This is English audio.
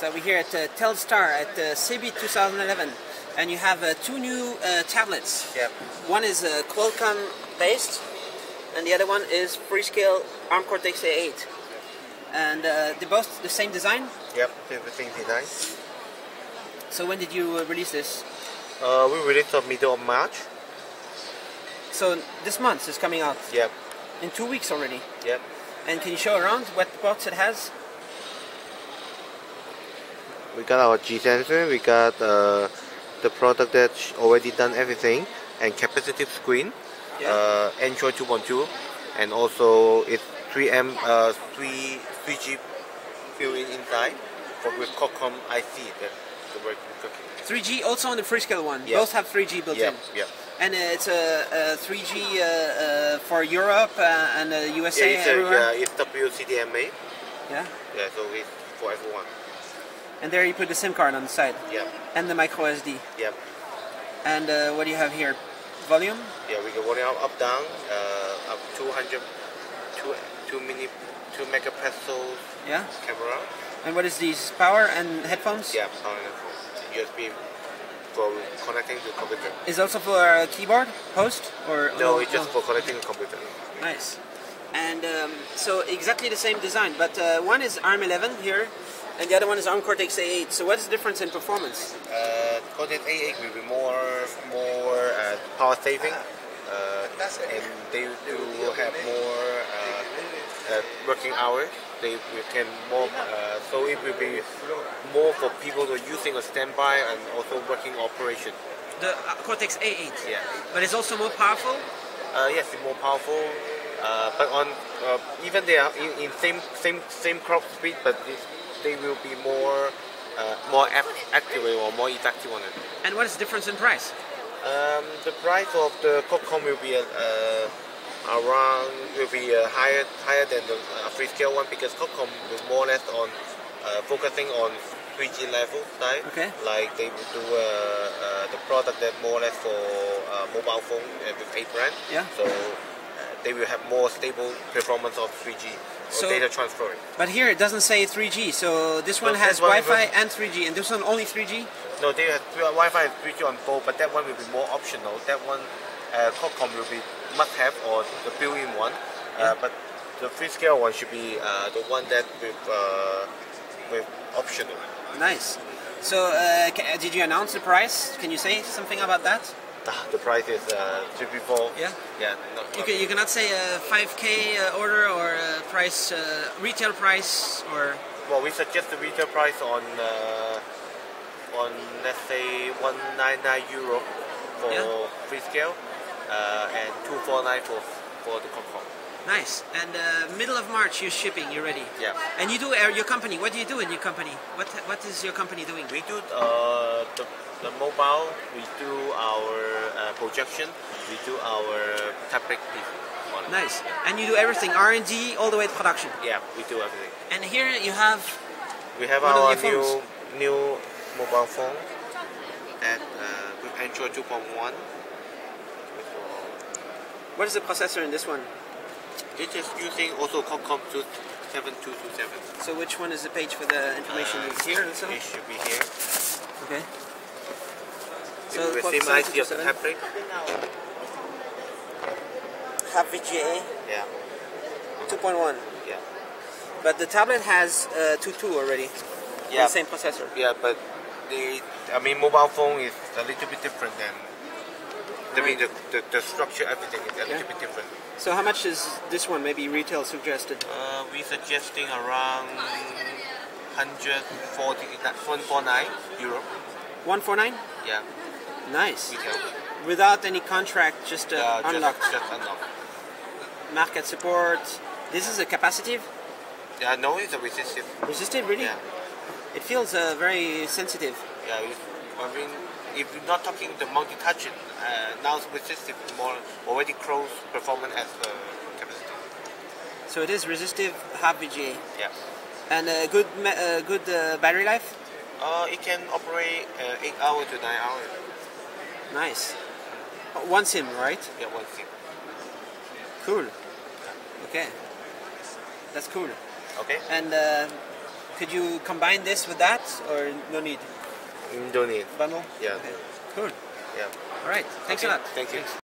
So we're here at uh, Telstar at uh, CeBIT 2011, and you have uh, two new uh, tablets. Yep. One is uh, Qualcomm based, and the other one is Freescale ARM Cortex A8. And uh, they're both the same design. Yep. Everything design. So when did you uh, release this? Uh, we released on middle of March. So this month is coming out Yep. in two weeks already. Yep. And can you show around what parts it has? We got our G sensor. We got uh, the product that's already done everything and capacitive screen. Yeah. Uh, Android 2.2 and also it's 3M uh, 3 3G built-in inside for with Qualcomm IC that the work is cooking. 3G also on the Freescale one. Yeah. Both have 3G built Yep. in. Yep. And uh, it's a, a 3G uh, uh, for Europe uh, and uh, USA Yeah, it's, a, yeah, it's WCDMA. yeah. Yeah, so it's for everyone. And there you put the SIM card on the side Yep. and the micro SD. Yep. And uh, what do you have here? Volume? Yeah, we can volume up, up down, uh, up 200, two, two mini, two megapixels Yeah. camera. And what is these? Power and headphones? Yeah, power and headphones. USB for connecting to computer. Is also for a keyboard host or No, oh, it's just oh, for connecting to computer. nice. And um, so exactly the same design, but uh, one is ARM11 here, and the other one is ARM Cortex A8. So what's the difference in performance? Uh, Cortex A8 will be more more uh, power saving, uh, and they will have more uh, uh, working hours. They will can more, uh, so it will be more for people who are using a standby and also working operation. The uh, Cortex A8. Yeah. But it's also more powerful. Uh, yes, it's more powerful, uh, but on uh, even they are in, in same same same crop speed, but they will be more uh, more act- accurate or more effective on it. And what is the difference in price? Um, the price of the Qualcomm will be uh, around will be uh, higher higher than the uh, Freescale one because Qualcomm is more or less on uh, focusing on 3G level side. Okay. Like they will do uh, uh, the product that more or less for uh, mobile phone uh, with A brand. Yeah. So they will have more stable performance of 3G or So- data transferring. But here it doesn't say 3G, so this one No, has Wi-Fi and 3G, and this one only 3G. No, they have Wi-Fi and 3G on both, but that one will be more optional. That one, uh, Qualcomm will be must-have or the built-in one. Yeah. Uh, but the Freescale one should be uh, the one that with uh, with optional. Nice. So uh, did you announce the price? Can you say something about that? The price is uh, three before. Yeah. Yeah. No, You, can, you cannot say a 5K uh, order or a price, uh, retail price, or Well, we suggest the retail price on uh, on let's say 199 euro for Yeah. Freescale uh, and 249 for for the Qualcomm. Nice. And uh, middle of March, you're shipping. You're ready. Yeah. And you do uh, your company. What do you do in your company? What What is your company doing? We do uh, the, the mobile, we do our uh, projection, we do our piece. on. Nice. And you do everything R&D all the way to production. Yeah, we do everything. And here you have We have our new phones. new mobile phone at uh, with Android 2.1. what is the processor in this one? It is using also Qualcomm 7227. So which one is the page for the information? Uh, is here also. It should be here. Okay. So the same IC of the 7227. tablet. Have VGA Yeah, 2.1, yeah. but the tablet has uh, 2.2 already. Yeah, The same processor. Yeah, but the I mean mobile phone is a little bit different than I mean the, the, the structure everything is a Yeah. little bit different. So how much is this one? Maybe retail suggested. Uh, we suggesting around 140 149 euro. 149. Yeah, Nice. retail. Without any contract, just uh, Yeah, just, unlocked. just unlocked. Market support. This is a capacitive. Yeah, no, it's a resistive. Resistive, really? Yeah, It feels uh, very sensitive. yeah. I mean, if you're not talking the multi-touch, uh, now it's resistive more already close performance as the capacitive. So it is resistive, half VGA, Yeah. and uh, good, uh, good uh, battery life. Uh, it can operate uh, 8 hours to 9 hours. Nice. One SIM, right? Yeah, one SIM. Cool. Okay. That's cool. Okay. And uh, could you combine this with that, or no need? Don't. Bundle? Yeah. Okay. Cool. Yeah. All right. Thanks Okay, a lot. thank you. Thanks.